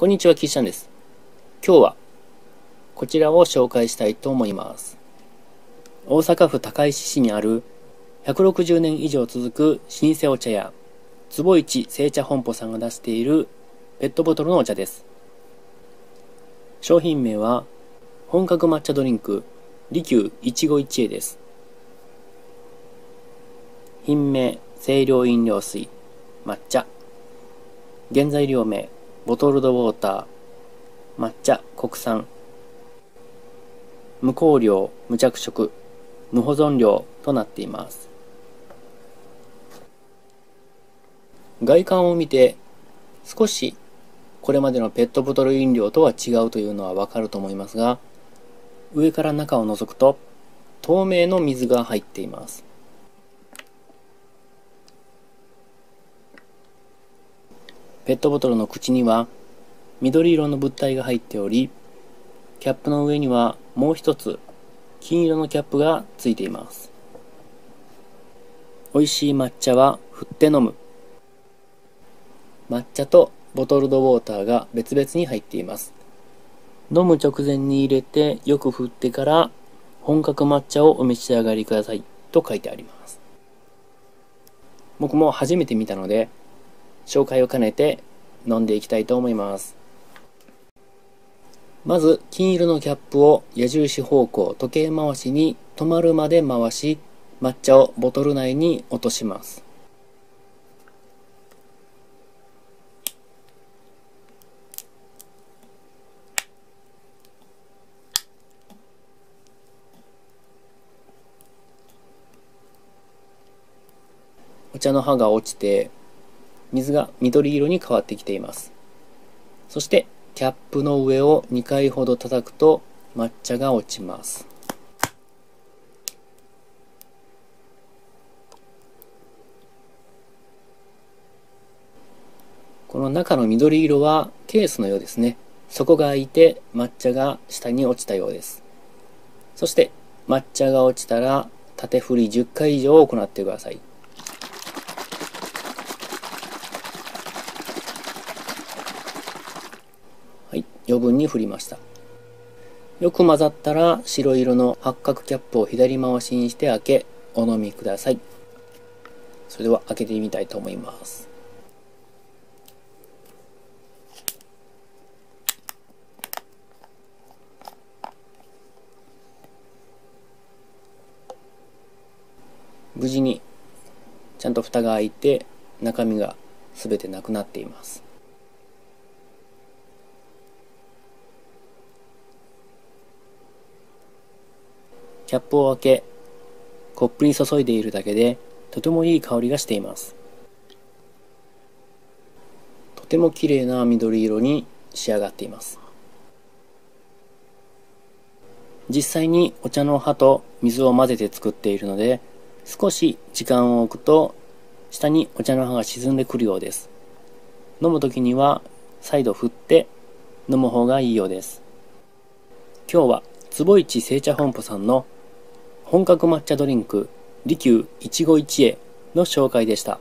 こんにちは、キッシャンです。今日はこちらを紹介したいと思います。大阪府高石市にある160年以上続く老舗お茶屋、坪市製茶本舗さんが出しているペットボトルのお茶です。商品名は本格抹茶ドリンク利休一期一会です。品名清涼飲料水抹茶原材料名ボトルドウォーター抹茶国産。無香料無着色無保存料となっています。外観を見て少しこれまでのペットボトル飲料とは違うというのはわかると思いますが上から中を覗くと透明の水が入っています。ペットボトルの口には緑色の物体が入っており、キャップの上にはもう一つ金色のキャップがついています。美味しい抹茶は振って飲む。抹茶とボトルドウォーターが別々に入っています。飲む直前に入れてよく振ってから本格抹茶をお召し上がりくださいと書いてあります。僕も初めて見たので紹介を兼ねて飲んでいきたいと思います。まず、金色のキャップを矢印方向、時計回しに止まるまで回し、抹茶をボトル内に落とします。お茶の葉が落ちて水が緑色に変わってきています。そしてキャップの上を2回ほど叩くと抹茶が落ちます。この中の緑色はケースのようですね。底が開いて抹茶が下に落ちたようです。そして抹茶が落ちたら縦振り10回以上行ってください。はい余分に振りました。よく混ざったら白色の八角キャップを左回しにして開けお飲みください。それでは開けてみたいと思います。無事にちゃんと蓋が開いて中身が全てなくなっています。キャップを開け、コップに注いでいるだけで、とてもいい香りがしています。とても綺麗な緑色に仕上がっています。実際にお茶の葉と水を混ぜて作っているので、少し時間を置くと、下にお茶の葉が沈んでくるようです。飲む時には再度振って飲む方がいいようです。今日は坪市製茶本舗さんの本格抹茶ドリンク利休一期一会の紹介でした。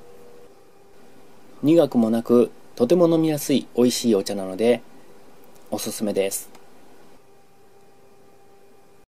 苦くもなくとても飲みやすい美味しいお茶なのでおすすめです。